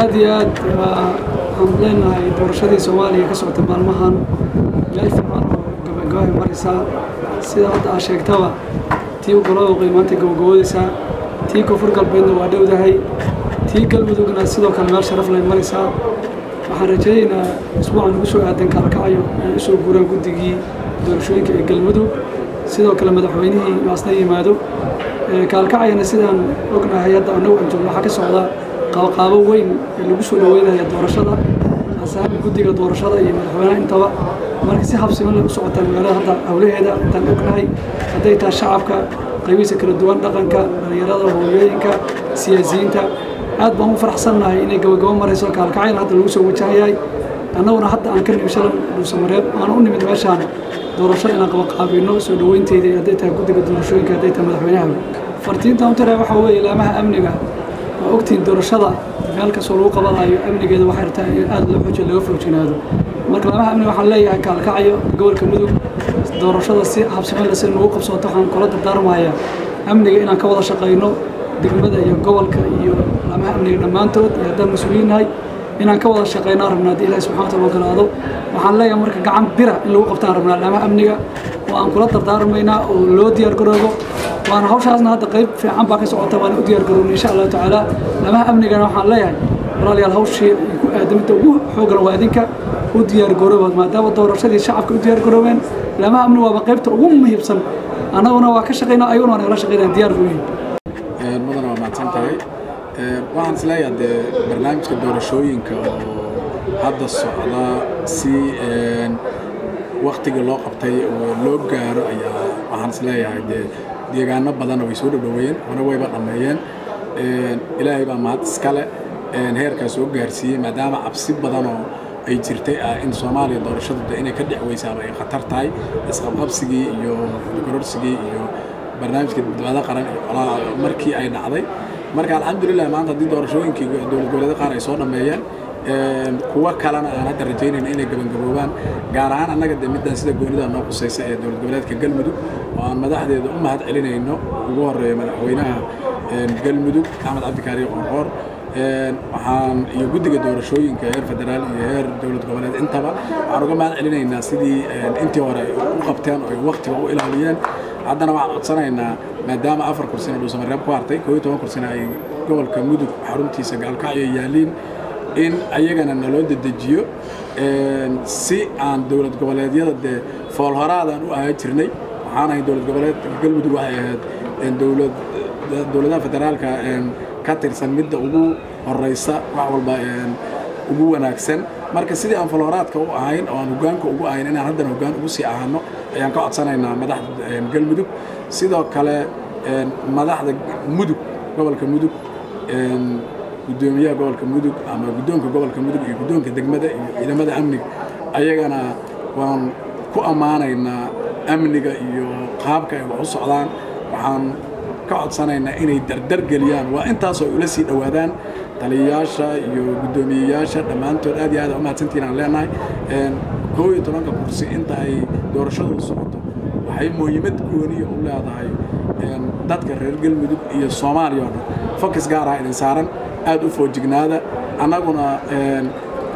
aad iyo aad waxaan leenahay doorashadii soomaaliya ka socota maalmahan meel fiican oo gabagabahay maraysaa sida hadda aa sheegtaba tii ugolada qiimaanta gabagaboodaysaa tii koonfur galbeedna waa dhowdahay tii galmudugna sidoo kale meel sharaf lay maraysaa waxaan rajaynaynaa isbuucan ugu soo aadan kaalkacayo ay u soo guuraan guddigii doorashooyinka ee galmudug. Sidoo kale madaxweynihii naasna yimaado. Kaalkacayana sidaan ognahay hadda annagu aan joogno waxaa ka socda qaabaqaabo weyn ee lagu soo dhaweynaya doorashada asaaba guddiga doorashada iyo madaxweynaha intaba marka si habsiman leh u socotaa magaalada hadda howlaheeda intaan ognahay hadday tahay shacabka qaybihiisa kala duwan dhaqanka dhalinyarada hooyooyinka siyaasiyiinta. Aad baan u faraxsannahay inay gabagabo marayso kaalkacayna hadda lagu soo wajahayahay. Annaguna hadda aan ka nimid shalan dhuusamareeb aan u nimid meeshaan doorasho inaan qabaqaabino soo dhaweynteeda hadday tahay guddiga doorashooyinka hadday tahay madaxweynaha. Fartiinta untare waxaa weeye ilaamaha amniga waa ogtiin doorashada kastoo lagu qabanayo amnigeeda waxay rabtaa in aad loo xoojiyo laga foojinaado. Marka ilaamaha amniga waxaan leeyahay kaalkacayo gobolka mudug doorashada si habsameen si nagu qabsooto waxaan kula dardaarmayaa amniga inaan ka wada shaqayno degmada iyo gobolka iyo ilaamaha amniga dhammaantood. Iyo haddaan mas'uuliyiin nahay inaan ka wada shaqaynaan rabnaa haddii ilahi subxana wataala ogolaado waxaan leeyahay marka gacan bira in lagu qabtaan rabnaa ilaamaha amniga oo aan kula dardaarmaynaa oo loo diyaar garoobo waana hawshaasna hadda qayb fiican baa ka socota waana u diyaar garoobnay insha allahu tacaala ilaamaha amnigana waxaan leeyahay walaalayaal hawshii ku aadamida ugu xooggan waa idinka u diyaar garooba maadaama doorashadii shacabka u diyaar garoobeen ilaamaha amniga waaba qaybta ugu muhiimsan annaguna waa ka shaqaynaa ayaguna waa nagala shaqaynaa diyaar buu yihin mudana waa mahadsan tahay waxaan is leeyahay dee barnaamijka doorashooyinka oo hadda socda si waktigii loo qabtay oo loo gaaro ayaa waxaan is leeyahay dee deegaano badanna way soo dhadhoweeyeen hore wayba dhammeeyeen ilaahay baa mahad iskale heerkaa soo gaarsiiyey maadaama cabsi badanoo ay jirtay ah in soomaaliya doorashadu inay ka dhex ay khatar tahay. Isqabqabsigii iyo kororsigii iyo barnaamijka badbaado qaran markii ay dhacday marka alxamdulilah maanta haddii doorashooyinkii dowlad goboleeda qaar ay soo dhammeeyeen kuwo kalena aan hadda rajaynayna inay gabangaboobaan gaar ahaan annaga de middan sida goonida noo qusaysa ee dowlad goboleedka galmudug oo aan madaxdeeda u mahad celinayno ugu horreeya madaxweynaha galmudug axmed cabdikaari qorqoor waxaan iyo guddiga doorashooyinka heer federaal iyo heer dowlad goboleed intaba waxaan uga mahad celinaynaa sidii intii hore ay u qabteen oo ay waktiga u ilaaliyeen. Haddana waxaan codsanaynaa maadaama afar kursina dhuusamareeb ku hartay koo iyo toban kursina ay gobolka mudug xaruntiisa gaalkacyo yaaliin in ayagana naloo dedejiyo si aan dowlad goboleedyada dee foolhoraadaan u ahaa jirnay. Waxaan ahay dowlad goboleed galmudug waxay ahayd dowlad dowladaha federaalka ka tirsan midda ugu horeysa wax walba ugu wanaagsan. Marka sidii aan foolhoraadka u ahayn oo aan hogaanka ugu ahayn inaan haddana hogaan ugu sii ahaano ayaan ka codsanaynaa madaxda galmudug sidoo kale madaxda mudug gobolka mudug gudoomiyaha gobolka mudug ama guddoonka gobolka mudug iyo guddoonka degmada iyo ciidamada amniga ayagana waan ku ammaanaynaa amniga iyo qaabka ay wax u socdaan. Waxaan ka codsanaynaa inay dardar geliyaan. Waa intaasoo ula sii dhowaadaan taliyayaasha iyo guddoomiyeyaasha dhammaantood aad iyo aad u mahadsantiin aan leenahay. Koo iyo tobanka kursi inta ay doorashadu socoto waxay muhiimad gooniya u leedahay dadka reer galmudug iyo soomaaliya. Oo dhan fokis gaar ah idin saaran aad u foojignaada annaguna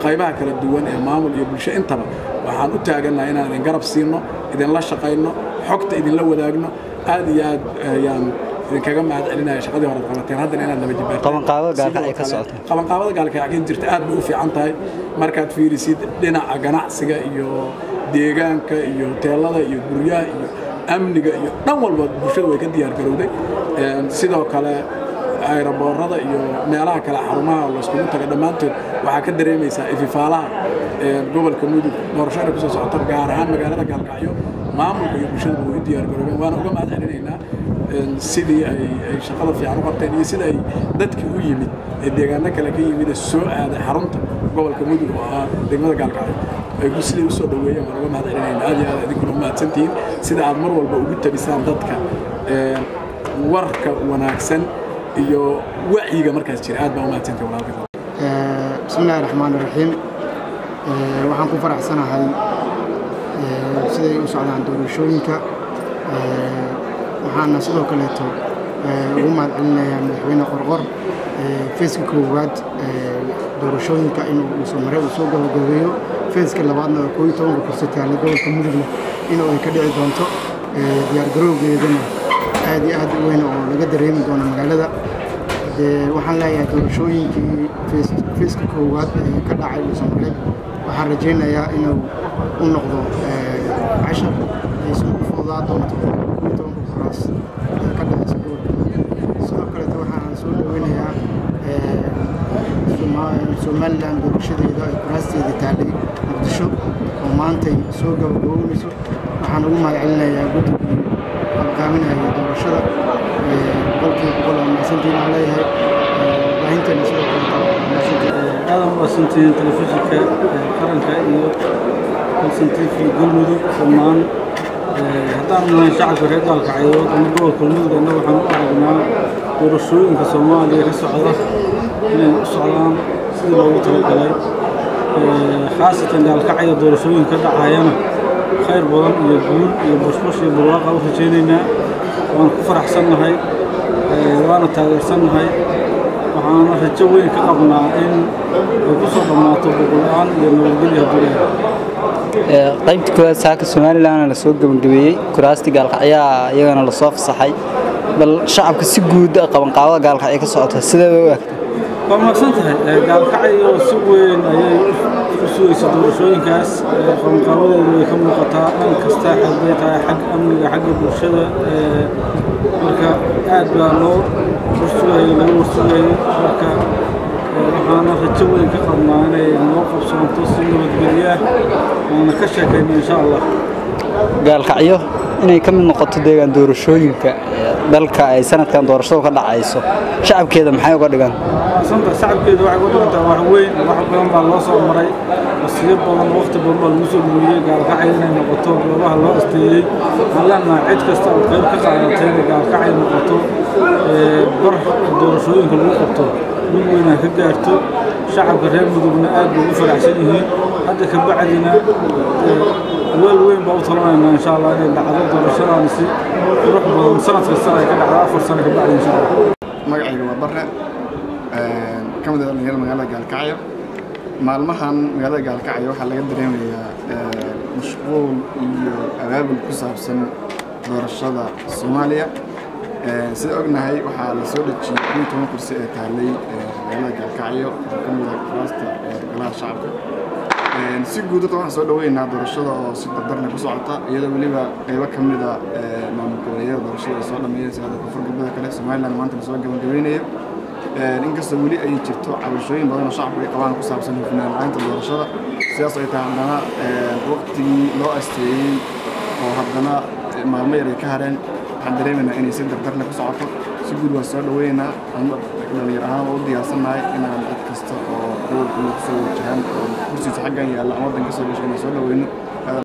qaybaha kala duwan ee maamul iyo bulsho intaba waxaan u taagannaha inaan idin garab siino idinla shaqayno xogta idinla wadaagno. Aad iyo aad ayaan idinkaga mahad celinaya shaqadii hore qabateen haddana inaad laba jibaarqabanqaabada gaalkacyo jirta aad bay u fiican tahay. Markaad fiirisid dhinaca ganacsiga iyo deegaanka iyo hoteelada iyo guryaha iyo amniga iyo dhan walba bulshada way ka diyaar garowday. Sidoo kale ayraboorada iyo meelaha kale xarumaha layskugu taga dhammaantood waxaa ka dareemaysaa ififaalaha gobolka mudug doorasho inay ku soo socoto gaar ahaan magaalada gaalkacyo maamulka iyo bulshada way u diyaar garoobeen waana uga mahad celinaynaa sidii ay shaqada fiican u qabteen iyo sida ay dadkii u yimid ee deegaano kale ka yimid soo aaday xarunta gobolka mudug oo ah degmada gaalkacyo ay siday u soo dhaweeyeen waan uga mahad celinaynaa aad iyo aad idinkuna u mahadsantihiin sida aad mar walba ugu tabisaan dadka warka wanaagsan iyo wacyiga markaas jira. Aad baa u mahadsantahay walaalka bismi illaahi raxmaan iraxiim waxaan ku faraxsanahay siday u socdaan doorashooyinka waxaana sidoo kaleeto ugu mahad celinayaa madaxweyne qorqor feeska koowaad doorashooyinka inuu dhuusamare uu soo gabagabeeyo. Feeska labaadna oo koob iyo tobanka kursi taalla gobolka mudugna inuu ay ka dhici doonto diyaargarowgeedana aad iyo aad u weyn oo laga dareemi doono magaalada. Dee waxaan leeyahay doorashooyinkii feeska koowaad ee ka dhacay dhuusamareeb waxaan rajaynayaa inuu u noqdo cashar. Aysan u fududaa doonto koob tobanka kuraas ee ka dhacaysa gobolka sidoo kaleeta waxaan soo dhaweynayaa somalilan doorashadeeda ay kuraasteeda taallay muqdisho oo maantay soo gabagabownayso waxaan ugu mahad celinayaa guddigii qalqaaminaya doorashada boqolkiiba boqol oo mahadsantiin aan leeyahay baahinteena sidoo kaleeta aadan u mahadsantihiin telefishinka qaranka iyo konsantiifkii galmudug dhammaan haddaan nahay shacabka reer gaalkacyood ama gobolka mudug annaga waxaan u aragnaa doorashooyinka soomaaliya ka socda inay u socdaan sidii loogu talagalay. Khaasatan gaalkacyo doorashooyin ka dhacayana khayr badan iyo guul iyo bushbush iyo barwaaqa u rajaynaynaa. Waan ku faraxsannahay waana taageersannahay waxaana rajo weyn ka qabnaa in ay ku soo dhammaato boqol-aan iyo nabadgelyo leeyahay qaybta koowaad saaka somalilandna la soo gebagabeeyey kuraastii gaalkacyaha iyagana la soo fasaxay. Bal shacabka si guud qabanqaabada gaalkacyo ka socota sidee bay u egtay waa mahadsan tahay. Gaalkacyo si weyn ayay u doorashooyinkaas qabanqaabadeedu way ka muuqataa. Dhan kasta xagbay tahay xagga amniga xagga bulshada. Marka aad baa loo warsugayay laga warsugayay marka waxaana rajo weyn ka qabnaa inay noo waana ka sheekayna insha allah gaalkacyo inay ka mid noqoto deegaan doorashooyinka dalka ay sanadkan doorashadu ka dhacayso. Shacabkeeda maxay uga dhigan? Santa shacabkeeda waxay uga dhigantaa wax weyn wax badan baa loo soo maray. Wasiyo badan waqti badan baa lagu soo lumiyey gaalkacay inay noqoto goobaha loo asteeyey. Leenahay cid kasta oo qayb ka qaadatay inay gaalkacay noqoto bar doorashooyinka lagu qabto mid weynaa ka gaarto. Shacabka reer mudugna aad bay u faraxsan yihiin hadda ka bacdina weel weyn baa u talanaynaa insha allah inay dhacdo doorashadaani si qurux badan sanad kastana ay ka dhacdo afar sano ka insha allah magacayga waa bare ka mid ah dhalinyarada magaalada gaalkacyo maalmahan magaalada gaalkacyo waxaa laga dareemayaa mashquul iyo abaabul ku saabsan doorashada soomaaliya sida ognahay waxaa la dhejiyey kuwii toban kursi ee taallay magaalada gaalkacyo oo ka mid ah kuraasta golaha shacabka si guud hadda waxaan soo dhaweynaa doorashada oo si dardarna ku socota iyadoo weliba qaybo ka mid a maamul goboleedyada doorashada soo dhameeyeen sida koonfur galbeeda kale somaliland maanta la soo gabagabeynayo inkastoo weli ay jirto cabashooyin badan oo shacabku ay qabaan ku saabsan hufnaan la'aanta doorashada. Sidaas ay tahay haddana waqtigii loo asteeyey oo haddana maalmo yar ka hareen waxaan dareemaynaa inay si dardarle ku socoto. Si guud waan soo dhaweynaynaa dhalinyar ahaan u diyaarsannahay inaan cid kasta oo gobolka kusoo wajahaan oo kursiisa xaggan yaalla ama waddan ka soo gashay inaan soo dhaweyno